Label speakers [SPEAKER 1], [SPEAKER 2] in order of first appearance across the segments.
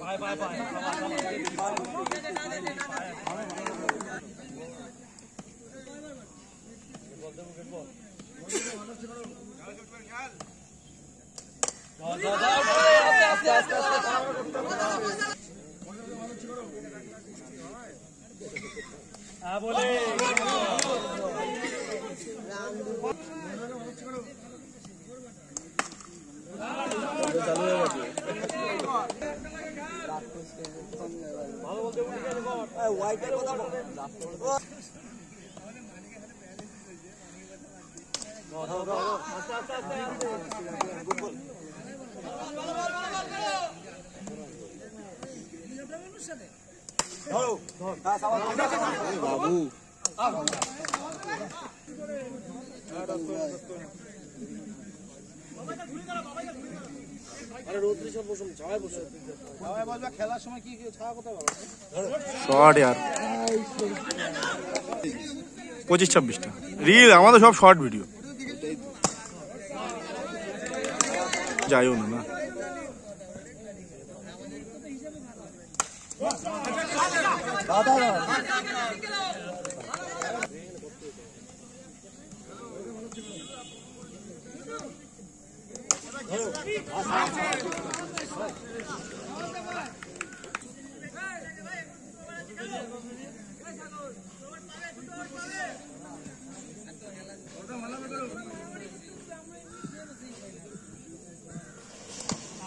[SPEAKER 1] Bye bye bye বল দেবো বল খেল খেল ভালো বলতে হোয়াইটের
[SPEAKER 2] কথা কথা
[SPEAKER 1] খেলার সময় কি
[SPEAKER 3] শর্ট পঁচিশ ছাব্বিশটা। রিল আমাদের সব শর্ট ভিডিও। যায়ও না না দাদা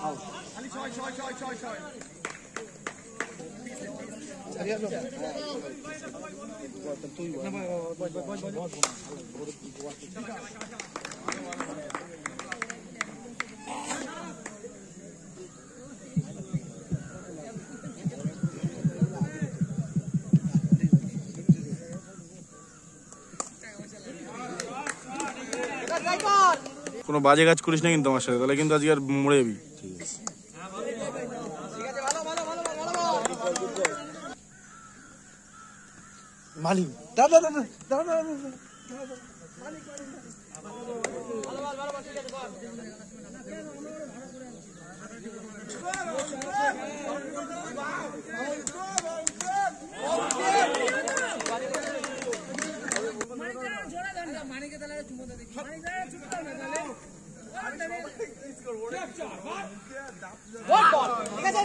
[SPEAKER 3] খালি ছয় ছয় ছয় ছয় ছয় Let's go! কোনো বাজে কাজ করিস না কিন্তু আমার সাথে তাহলে কিন্তু আজকে আর মরে যাবি
[SPEAKER 2] মালিক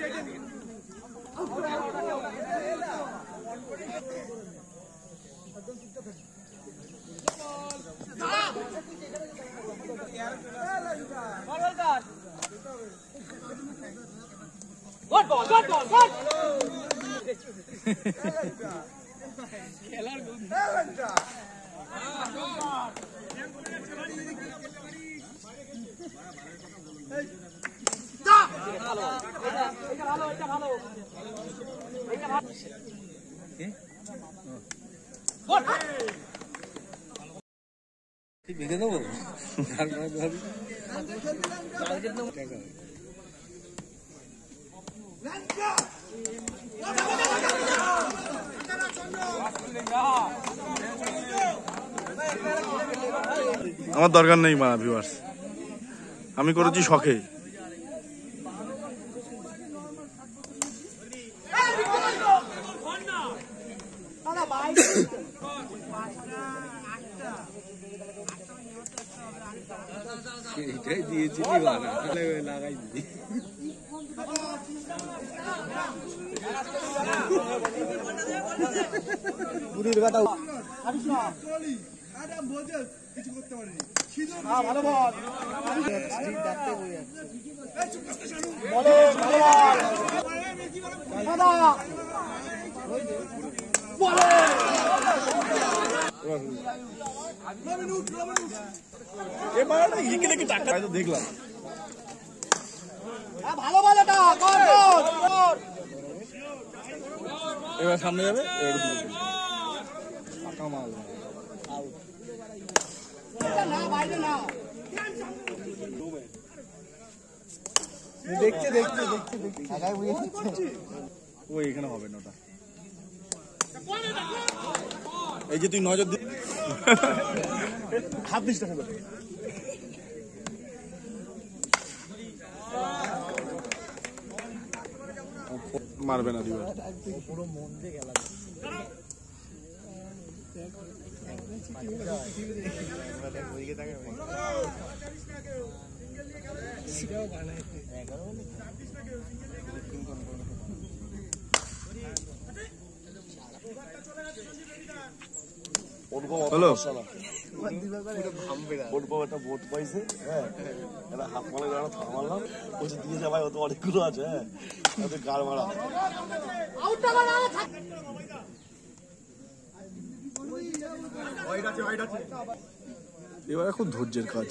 [SPEAKER 2] Good ball, good ball, good! খেলার গুণ খেলার গুণ
[SPEAKER 3] আমার দরকার নেই মা ভিউয়ার্স আমি করেছি শখে।
[SPEAKER 1] এটাই দিয়েছিলি বানা
[SPEAKER 2] লাগাইনি
[SPEAKER 1] বুড়ির কথা কিছু করতে পারিনি ভালো বল বলো কর কর
[SPEAKER 3] এবার সামনে যাবে এবার মাল
[SPEAKER 1] না
[SPEAKER 2] দেখতে
[SPEAKER 1] দেখতে দেখতে
[SPEAKER 2] দেখতে আগায়
[SPEAKER 3] ও এখানে হবে না ওটা। এই যে তুই নজর দি
[SPEAKER 2] হাত দিস না
[SPEAKER 3] মারবে না দিবা। হ্যালো।
[SPEAKER 2] হ্যাঁ দিয়ে যা ভাই ও তো আছে হ্যাঁ গাড় মারা
[SPEAKER 3] এবার খুব ধৈর্যের কাজ।